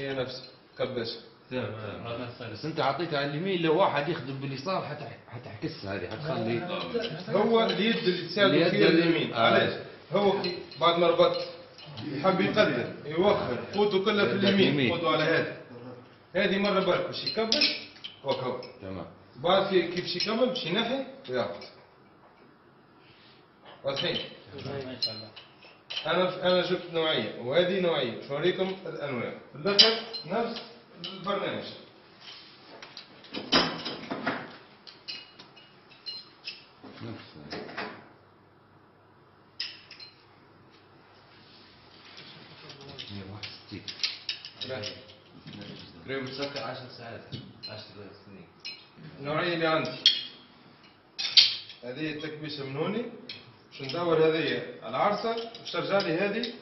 هي نفسها. كبش تمام بس انت عطيتها على اليمين لو واحد يخدم باليسار حتح- حتحكس هذه حتخلي هو اليد اللي اليد فيها اليمين. آه. علاش؟ هو بعد ما ربط يحب يقدم يوخر قوته كلها في اليمين. قوته على هذا هذه مرة برك باش يكبش وكو تمام. بعد كيف باش يكمل باش ينحي ويهبط واضحين؟ أنا أنا جبت نوعية وهذه نوعية باش نوريكم الأنواع. في الآخر نفس البرنامج. قريب مسكر 10 ساعات 10 سنين. النوعيه اللي عندي. هذه التكبيشه من هوني باش ندور هذه العرسه باش ترجع لي هذه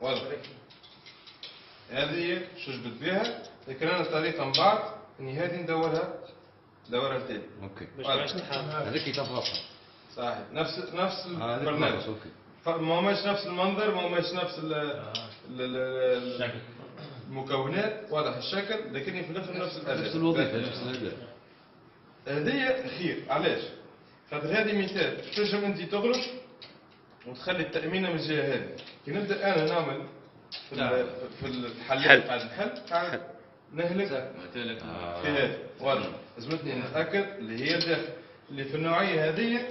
واضح هذه باش نجبد بها لكن أنا الطريقة من بعد اني هذه ندورها ندورها تاني أوكي واضح. هذيك تفاصيل صحيح نفس نفس هذيك البرنامج ف- ما هماش نفس المنظر ما هماش نفس ال ال- المكونات واضح الشكل لكن في الآخر نفس الاداء نفس الوظيفة نفس الاداء هذه خير. علاش؟ خاطر هذه مثال. تنجم انت تغرب وتخلي التأمينة من الجهة هذه؟ كي نبدأ أنا نعمل في ال- في الحل. قاعد نحل نهلك. في هذا واضح. لازمتني نتأكد اللي هي الداخل اللي في النوعية هذه